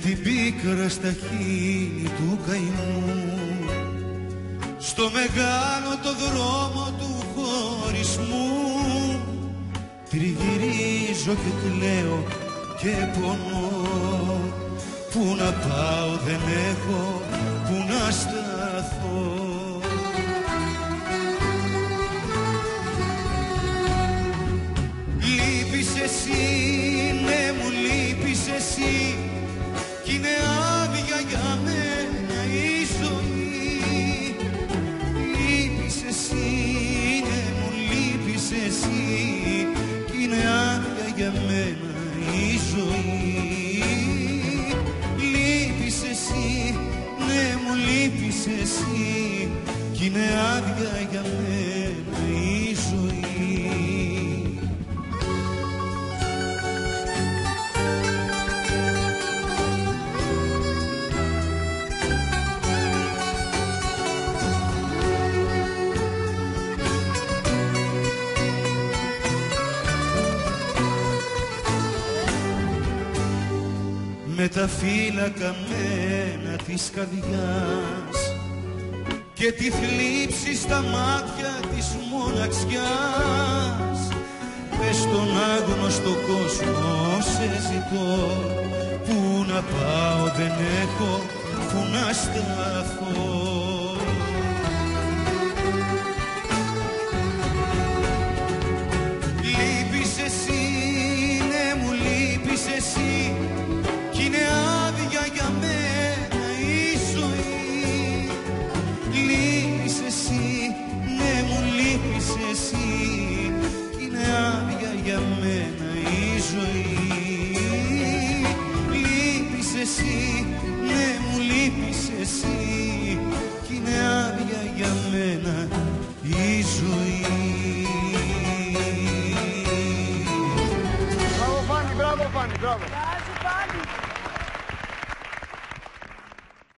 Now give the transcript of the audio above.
την πίκρα στα χείλη του καημού. Στο μεγάλο το δρόμο του χωρισμού. Τριγυρίζω και κλαίω και πονώ. Πού να πάω δεν έχω, πού να σταθώ. Λείπεις εσύ, ναι μου λείπεις εσύ. κι είναι άδεια για μένα η ζωή. Λείπεις εσύ, ναι μου λείπεις εσύ. Κι είναι άδεια για μένα η ζωή. Λείπεις εσύ, ναι μου λείπεις εσύ. Κι είναι άδεια για μένα με τα φύλλα καμένα της καρδιάς και τη θλίψη στα μάτια της μοναξιάς. Πες στον άγνωστο κόσμο σε ζητώ Πού να πάω δεν έχω, πού να σταθώ λείπεις εσύ κι είναι άδεια για μένα η ζωή Λείπεις εσύ, ναι μου λείπεις εσύ κι είναι άδεια για μένα η ζωή Μπράβο Φάνη, μπράβο Φάνη, μπράβο.